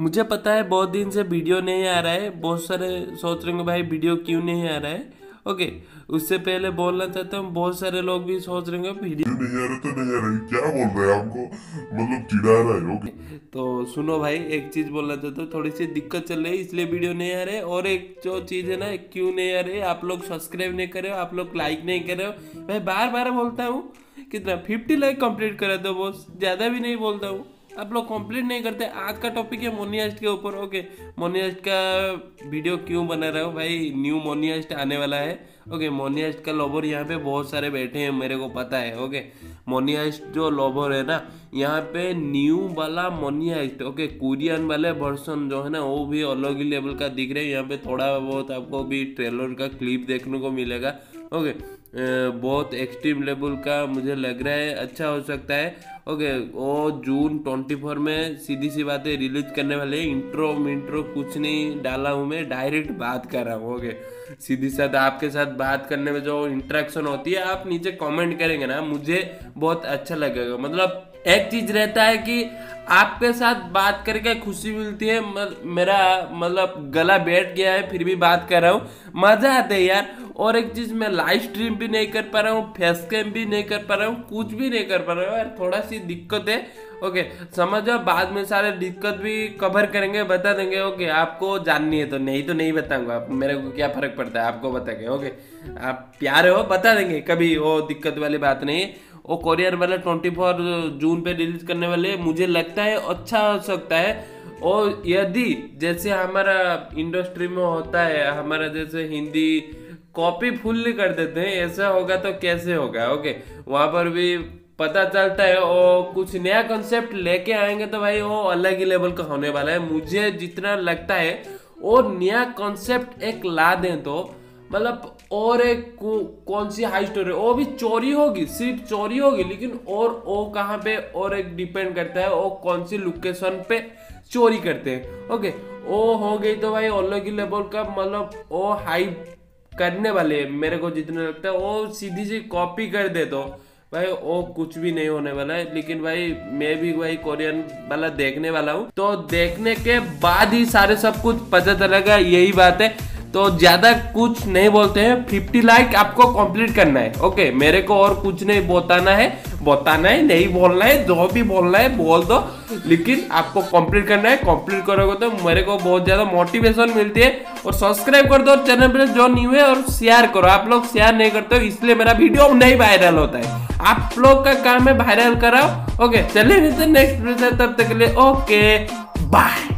मुझे पता है बहुत दिन से वीडियो नहीं आ रहा है बहुत सारे सोच रहे होंगे भाई वीडियो क्यों नहीं आ रहा है? ओके उससे पहले बोलना चाहता हूँ बहुत सारे लोग भी सोच रहे होंगे वीडियो नहीं आ रहा? तो नहीं आ रहा? क्या बोल रहे हैं? हमको मतलब चिढ़ा रहा है ओके तो सुनो भाई एक चीज़ बोलना चाहता हूँ थोड़ी सी दिक्कत चल रही है इसलिए वीडियो नहीं आ रहे और एक जो चीज़ है ना क्यों नहीं आ रही? आप लोग सब्सक्राइब नहीं कर रहे हो आप लोग लाइक नहीं कर रहे हो। मैं बार बार बोलता हूँ कितना फिफ्टी लाइक कंप्लीट करा दो बॉस ज़्यादा भी नहीं बोलता हूँ। आप लोग कंप्लीट नहीं करते, आज का टॉपिक है मोनियास्ट के ऊपर ओके मोनियास्ट का वीडियो क्यों बना रहे हो? भाई न्यू मोनियास्ट आने वाला है ओके मोनियास्ट का लोबर यहाँ पे बहुत सारे बैठे हैं, मेरे को पता है ओके मोनियास्ट जो लोबर है ना, यहाँ पे न्यू वाला मोनियास्ट ओके कुरियन वाले वर्सन जो है ना, वो भी अलग ही लेवल का दिख रहे हैं। यहाँ पे थोड़ा बहुत आपको भी ट्रेलर का क्लिप देखने को मिलेगा ओके बहुत एक्सट्रीम लेवल का मुझे लग रहा है अच्छा हो सकता है। ओके वो जून ट्वेंटी फोर में सीधी सी बातें रिलीज़ करने वाले इंट्रो मिंट्रो कुछ नहीं डाला हूँ मैं डायरेक्ट बात कर रहा हूँ ओके। सीधी साथ आपके साथ बात करने में जो इंटरेक्शन होती है आप नीचे कमेंट करेंगे ना मुझे बहुत अच्छा लगेगा। मतलब एक चीज़ रहता है कि आपके साथ बात करके खुशी मिलती है मल, मेरा मतलब गला बैठ गया है फिर भी बात कर रहा हूँ। मज़ा आता है यार। और एक चीज़ मैं लाइव स्ट्रीम भी नहीं कर पा रहा हूँ फेस कैम भी नहीं कर पा रहा हूँ कुछ भी नहीं कर पा रहा हूँ यार थोड़ा सी दिक्कत है। ओके, समझो, बाद में सारे दिक्कत भी कवर करेंगे, बता देंगे, ओके, आपको जाननी है तो नहीं तो नहीं बताऊँगा। मेरे को क्या फ़र्क पड़ता है, आपको बताएँगे, ओके। आप प्यारे हो, बता देंगे, कभी वो दिक्कत वाली बात नहीं वो कोरियर वाले ट्वेंटी फोर जून पे रिलीज़ करने वाले, मुझे लगता है अच्छा हो सकता है। और यदि, जैसे हमारा इंडस्ट्री में होता है, हमारा जैसे हिंदी कॉपी फुल्ली कर देते हैं, ऐसा होगा तो कैसे होगा, ओके। वहाँ पर भी पता चलता है और कुछ नया कॉन्सेप्ट लेके आएँगे तो भाई वो अलग ही लेवल का होने वाला है। मुझे जितना लगता है, वो नया कॉन्सेप्ट एक ला दें तो मतलब और एक कौन सी हाई स्टोरी वो भी चोरी होगी, सिर्फ़ चोरी होगी, लेकिन और, वो कहाँ पे, और एक डिपेंड करता है, वो कौन सी लोकेशन पे चोरी करते हैं। ओके वो हो गई तो भाई अलग ही लेवल का मतलब वो हाई करने वाले मेरे को जितना लगता है, वो सीधी सी कॉपी कर दे तो। भाई, वो कुछ भी नहीं होने वाला है। लेकिन भाई, मैं भी भाई कोरियन वाला देखने वाला हूँ। तो देखने के बाद ही सारे सब कुछ पता चलेगा, यही बात है। तो ज़्यादा कुछ नहीं बोलते हैं। फिफ्टी लाइक आपको कंप्लीट करना है। ओके मेरे को और कुछ नहीं बताना है। बताना है, नहीं बोलना है, जो भी बोलना है, बोल दो। लेकिन आपको कंप्लीट करना है। कंप्लीट करोगे तो मेरे को बहुत ज़्यादा मोटिवेशन मिलती है। और सब्सक्राइब कर दो और चैनल पर जो न्यू है और शेयर करो। आप लोग शेयर नहीं करते हो, इसलिए मेरा वीडियो नहीं वायरल होता है। आप लोग का काम है वायरल कराओ। ओके चलिए नेक्स्ट तब तक के लिए ओके बाय